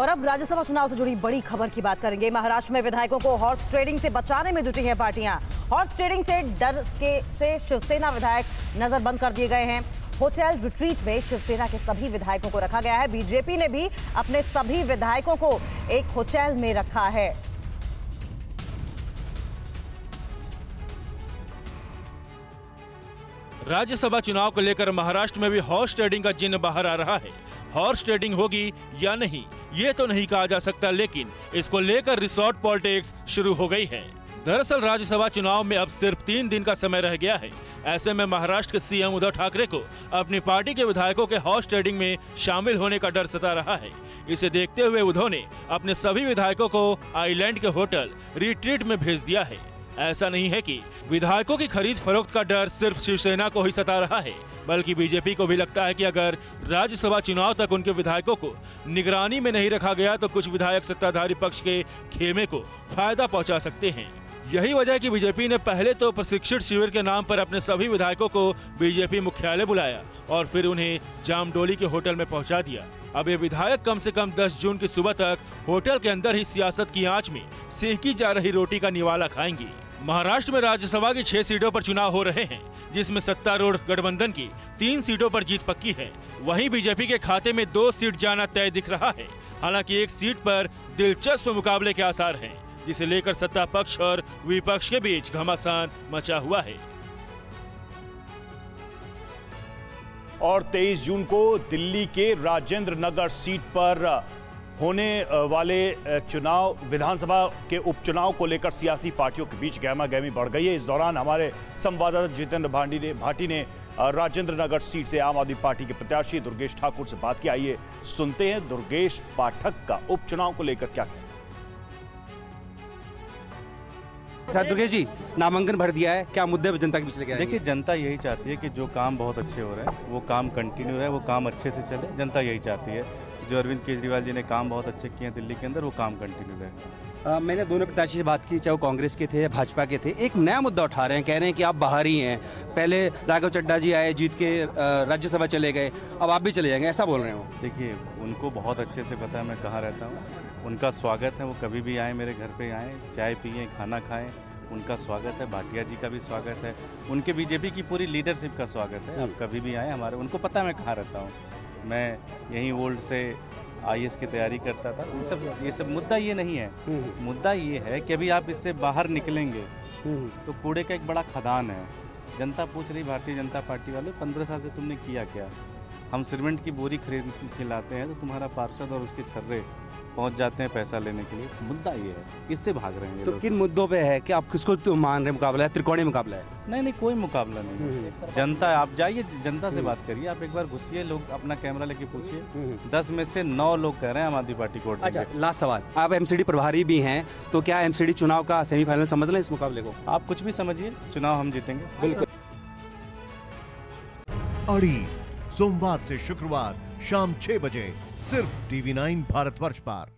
और अब राज्यसभा चुनाव से जुड़ी बड़ी खबर की बात करेंगे। महाराष्ट्र में विधायकों को हॉर्स ट्रेडिंग से बचाने में जुटी हैं पार्टियाँ। हॉर्स ट्रेडिंग से डर के, से शिवसेना विधायक नज़र बंद कर दिए गए हैं। होटल रिट्रीट में शिवसेना के सभी विधायकों को रखा गया है। बीजेपी ने भी अपने सभी विधायकों को एक होटल में रखा है। राज्यसभा चुनाव को लेकर महाराष्ट्र में भी हॉर्स ट्रेडिंग का जिन्न बाहर आ रहा है। हॉर्स ट्रेडिंग होगी या नहीं, ये तो नहीं कहा जा सकता, लेकिन इसको लेकर रिसोर्ट पॉलिटिक्स शुरू हो गई है। दरअसल राज्यसभा चुनाव में अब सिर्फ़ तीन दिन का समय रह गया है। ऐसे में महाराष्ट्र के सीएम उद्धव ठाकरे को अपनी पार्टी के विधायकों के हॉर्स ट्रेडिंग में शामिल होने का डर सता रहा है। इसे देखते हुए उद्धव ने अपने सभी विधायकों को आइलैंड के होटल रिट्रीट में भेज दिया है। ऐसा नहीं है कि विधायकों की खरीद फरोख्त का डर सिर्फ़ शिवसेना को ही सता रहा है, बल्कि बीजेपी को भी लगता है कि अगर राज्यसभा चुनाव तक उनके विधायकों को निगरानी में नहीं रखा गया तो कुछ विधायक सत्ताधारी पक्ष के खेमे को फ़ायदा पहुँचा सकते हैं। यही वजह है कि बीजेपी ने पहले तो प्रशिक्षित शिविर के नाम पर अपने सभी विधायकों को बीजेपी मुख्यालय बुलाया और फिर उन्हें जामडोली के होटल में पहुँचा दिया। अब ये विधायक कम से कम 10 जून की सुबह तक होटल के अंदर ही सियासत की आँच में सेकी जा रही रोटी का निवाला खाएँगे। महाराष्ट्र में राज्यसभा की छह सीटों पर चुनाव हो रहे हैं, जिसमें सत्तारूढ़ गठबंधन की तीन सीटों पर जीत पक्की है। वहीं बीजेपी के खाते में दो सीट जाना तय दिख रहा है। हालाँकि एक सीट पर दिलचस्प मुकाबले के आसार हैं, जिसे लेकर सत्ता पक्ष और विपक्ष के बीच घमासान मचा हुआ है। और 23 जून को दिल्ली के राजेंद्र नगर सीट पर होने वाले चुनाव विधानसभा के उपचुनाव को लेकर सियासी पार्टियों के बीच गहमा गहमी बढ़ गई है। इस दौरान हमारे संवाददाता जितेंद्र भांडी ने भाटी ने राजेंद्र नगर सीट से आम आदमी पार्टी के प्रत्याशी दुर्गेश ठाकुर से बात की। आइए सुनते हैं दुर्गेश पाठक का उपचुनाव को लेकर क्या कहना अच्छा दुर्गेश जी नामांकन भर दिया है। क्या मुद्दे पर जनता के बीच लेके? देखिए जनता यही चाहती है कि जो काम बहुत अच्छे हो रहे हैं वो काम कंटिन्यू रहे वो काम अच्छे से चले। जनता यही चाहती है जो अरविंद केजरीवाल जी ने काम बहुत अच्छे किए हैं दिल्ली के अंदर वो काम कंटिन्यू आ, मैंने दोनों प्रत्याशी से बात की चाहे वो कांग्रेस के थे या भाजपा के थे। एक नया मुद्दा उठा रहे हैं कह रहे हैं कि आप बाहर ही हैं। पहले राघव चड्डा जी आए जीत के राज्यसभा चले गए अब आप भी चले जाएँगे ऐसा बोल रहे हो? देखिए उनको बहुत अच्छे से पता है मैं कहाँ रहता हूँ। उनका स्वागत है वो कभी भी आए मेरे घर पर आए चाय पिए खाना खाएँ उनका स्वागत है भाटिया जी का भी स्वागत है। उनके बीजेपी की पूरी लीडरशिप का स्वागत है। आप कभी भी आए हमारे उनको पता है मैं कहाँ रहता हूँ। मैं यहीं ओल्ड से आई की तैयारी करता था ये सब ये सब मुद्दा ये नहीं है हम्म। मुद्दा ये है कि अभी आप इससे बाहर निकलेंगे हम्म। तो कूड़े का एक बड़ा खदान है जनता पूछ रही भारतीय जनता पार्टी वाले पंद्रह साल से तुमने किया क्या हम सीमेंट की बोरी खरीद खिलाते हैं तो तुम्हारा पार्षद और उसके छर्रे पहुँच जाते हैं पैसा लेने के लिए। मुद्दा ये है इससे भाग रहे हैं तो किन मुद्दों पे है? कि आप किसको तो मान रहे मुकाबला है? त्रिकोणीय मुकाबला है। नहीं नहीं कोई मुकाबला नहीं हम्म। जनता आप जाइए जनता से हम्म। बात करिए। आप एक बार घुसिए लोग अपना कैमरा लेके पूछिए। हम्म। दस में से नौ लोग कह रहे हैं आम आदमी पार्टी को अच्छा लास्ट सवाल। आप एमसीडी प्रभारी भी हैं तो क्या एमसीडी चुनाव का सेमीफाइनल समझ लें इस मुकाबले को? आप कुछ भी समझिए चुनाव हम जीतेंगे। बिल्कुल। अड़ी सोमवार से शुक्रवार शाम छह बजे सिर्फ़ टीवी नाइन भारतवर्ष पर।